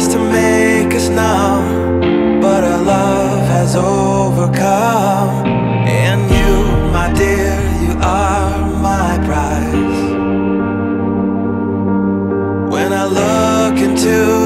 Tries to make us numb, but our love has overcome. And you, my dear, you are my prize. When I look into